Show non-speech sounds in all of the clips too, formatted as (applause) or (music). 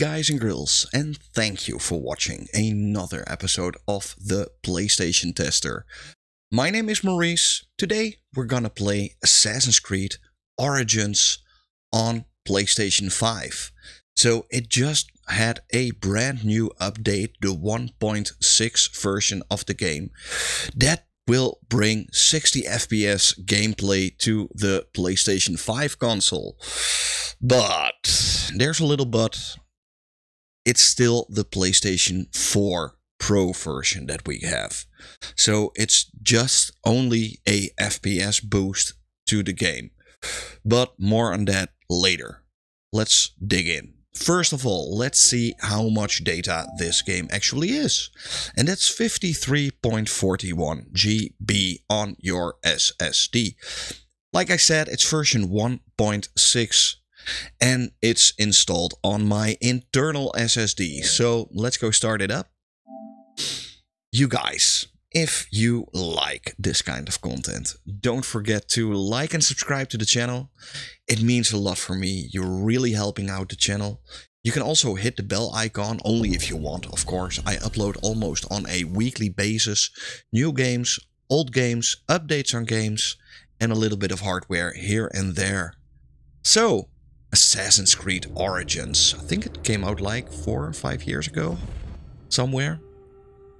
guys and girls, and thank you for watching another episode of the PlayStation Tester. My name is Maurice. Today we're gonna play Assassin's Creed Origins on PlayStation 5. So it just had a brand new update, the 1.6 version of the game, that will bring 60 FPS gameplay to the PlayStation 5 console. But there's a little but. It's still the PlayStation 4 Pro version that we have. So it's just only a FPS boost to the game. But more on that later. Let's dig in. First of all, let's see how much data this game actually is. And that's 53.41 GB on your SSD. Like I said, it's version 1.6 and it's installed on my internal SSD. So let's go start it up. You guys, if you like this kind of content, don't forget to like and subscribe to the channel. It means a lot for me. You're really helping out the channel. You can also hit the bell icon, only if you want, of course. I upload almost on a weekly basis. New games, old games, updates on games, and a little bit of hardware here and there. So, Assassin's Creed Origins. I think it came out like four or five years ago, somewhere.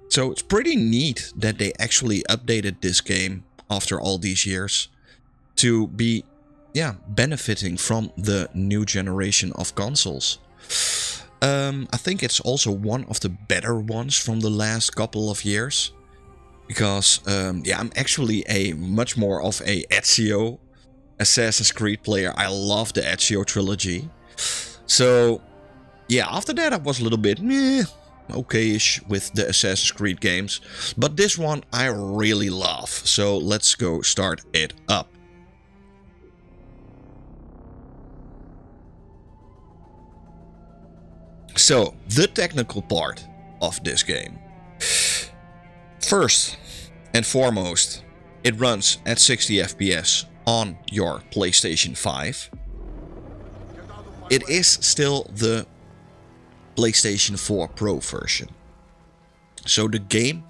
So it's pretty neat that they actually updated this game after all these years to be yeah, benefiting from the new generation of consoles. Um, I think it's also one of the better ones from the last couple of years. Because, um, yeah, I'm actually a much more of a Ezio Assassin's Creed player. I love the Ezio trilogy. So, yeah, after that I was a little bit meh, okay-ish with the Assassin's Creed games. But this one I really love. So let's go start it up. So, the technical part of this game. First and foremost, it runs at 60 FPS on your PlayStation 5. It is still the PlayStation 4 Pro version. So the game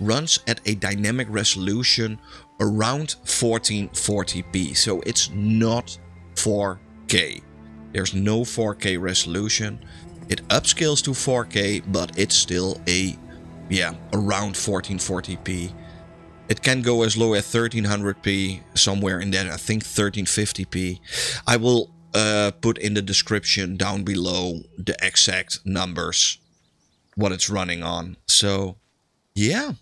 runs at a dynamic resolution around 1440p. So it's not 4K. There's no 4K resolution. It upscales to 4K, but it's still a yeah, around 1440p. It can go as low as 1300p, somewhere in there, I think 1350p. I will uh, put in the description down below the exact numbers, what it's running on. So, yeah.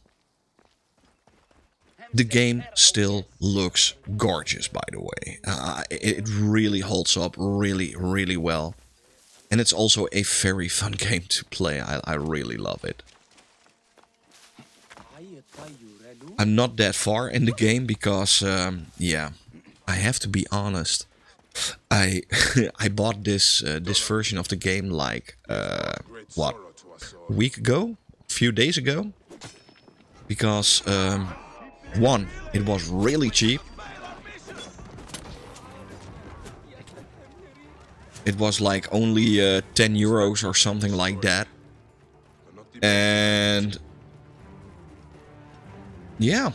The game still looks gorgeous, by the way. Uh, it really holds up really, really well. And it's also a very fun (laughs) game to play. I, I really love it. I'm not that far in the game because, um, yeah, I have to be honest. I (laughs) I bought this uh, this version of the game like uh, what a week ago, a few days ago, because um, one it was really cheap. It was like only uh, 10 euros or something like that. And yeah.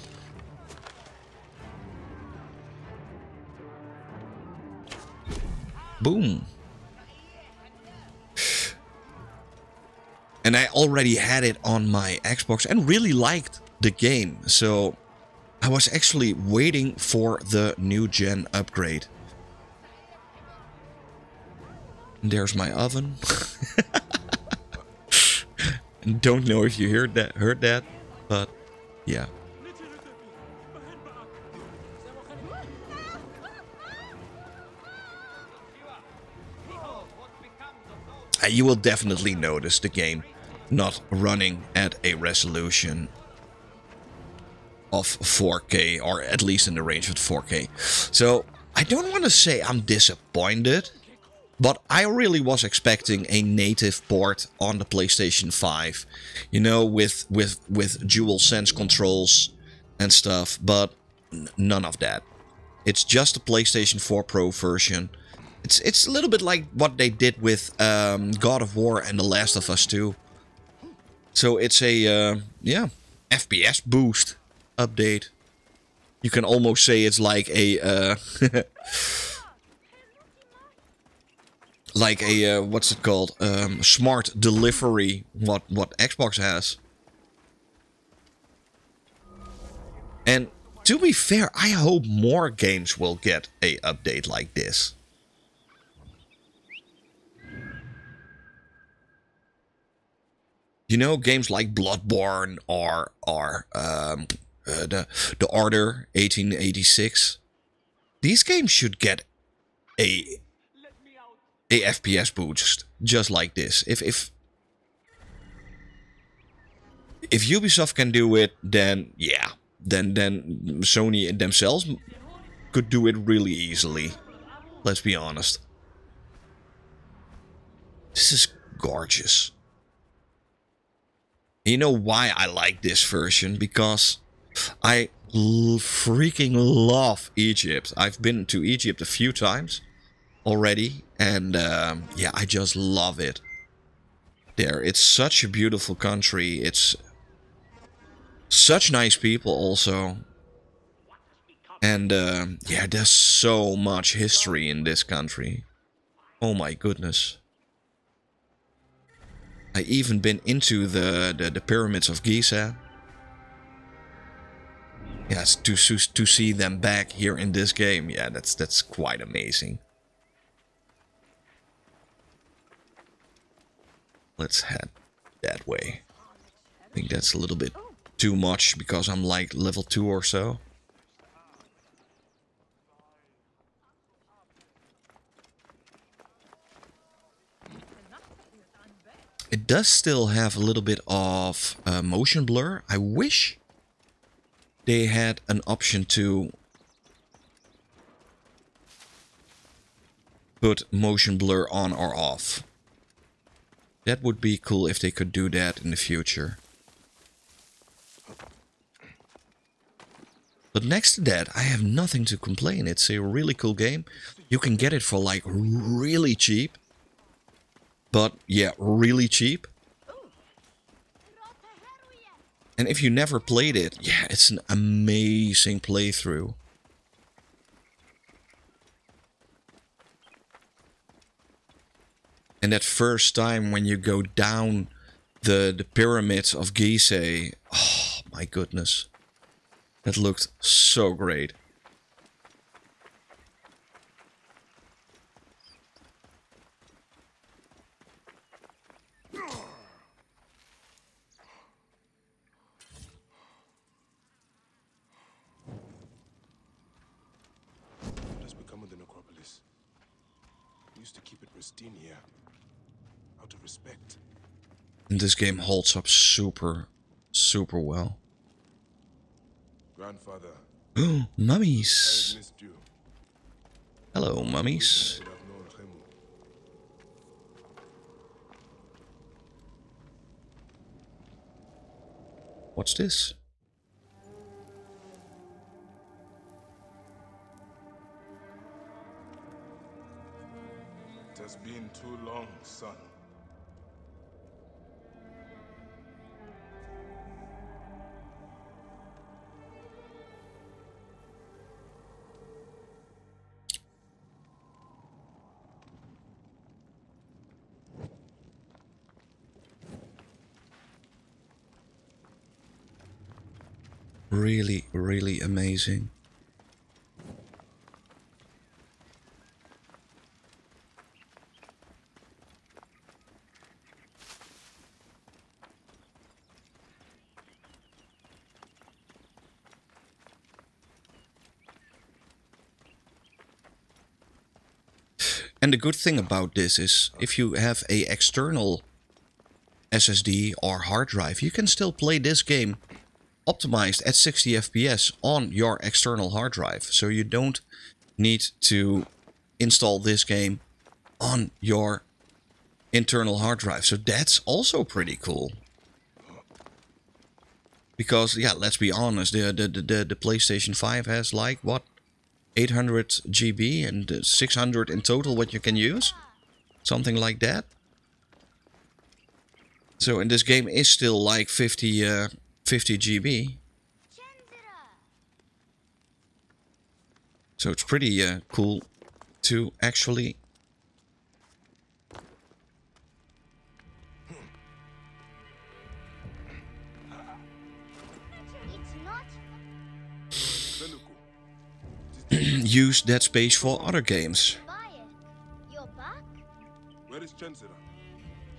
Boom. And I already had it on my Xbox and really liked the game. So I was actually waiting for the new gen upgrade. And there's my oven. (laughs) Don't know if you heard that heard that, but yeah. Uh, you will definitely notice the game not running at a resolution of 4K, or at least in the range of 4K. So, I don't want to say I'm disappointed, but I really was expecting a native port on the PlayStation 5, you know, with with with dual sense controls and stuff, but none of that. It's just the PlayStation 4 Pro version It's it's a little bit like what they did with um, God of War and The Last of Us 2. So it's a uh, yeah FPS boost update. You can almost say it's like a uh, (laughs) like a uh, what's it called um, smart delivery what what Xbox has. And to be fair, I hope more games will get a update like this. You know, games like Bloodborne or or um, uh, the the Order 1886. These games should get a a FPS boost just like this. If if if Ubisoft can do it, then yeah, then then Sony themselves could do it really easily. Let's be honest. This is gorgeous. You know why I like this version? Because I freaking love Egypt. I've been to Egypt a few times already, and um, yeah, I just love it. There, it's such a beautiful country. It's such nice people also. And uh, yeah, there's so much history in this country. Oh my goodness. I even been into the, the, the pyramids of Giza. Yes, to, to see them back here in this game, yeah, that's that's quite amazing. Let's head that way. I think that's a little bit too much because I'm like level 2 or so. It does still have a little bit of uh, motion blur. I wish they had an option to put motion blur on or off. That would be cool if they could do that in the future. But next to that, I have nothing to complain. It's a really cool game. You can get it for like really cheap. But yeah, really cheap. And if you never played it, yeah, it's an amazing playthrough. And that first time when you go down the, the pyramids of Gizeh, oh my goodness. That looked so great. And this game holds up super, super well. Grandfather. (gasps) mummies. Hello, mummies. What's this? It has been too long, son. Really, really amazing. And the good thing about this is if you have a external SSD or hard drive, you can still play this game optimized at 60 FPS on your external hard drive. So you don't need to install this game on your internal hard drive. So that's also pretty cool. Because, yeah, let's be honest, the, the, the, the PlayStation 5 has like, what, 800 GB and uh, 600 in total what you can use. Something like that. So and this game is still like 50 uh, 50 GB. So it's pretty uh, cool to actually It's not Benuku, use that space for other games. Bayek. You're back? where is Chensira?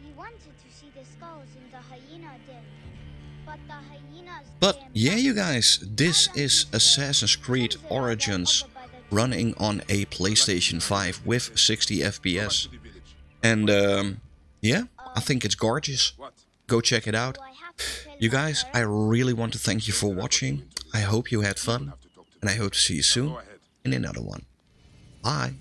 He wanted to see the skulls in the hyena den. But yeah, you guys, this is Assassin's Creed Origins running on a PlayStation 5 with 60 FPS. And um, yeah, I think it's gorgeous. Go check it out. You guys, I really want to thank you for watching. I hope you had fun. And I hope to see you soon in another one. Bye.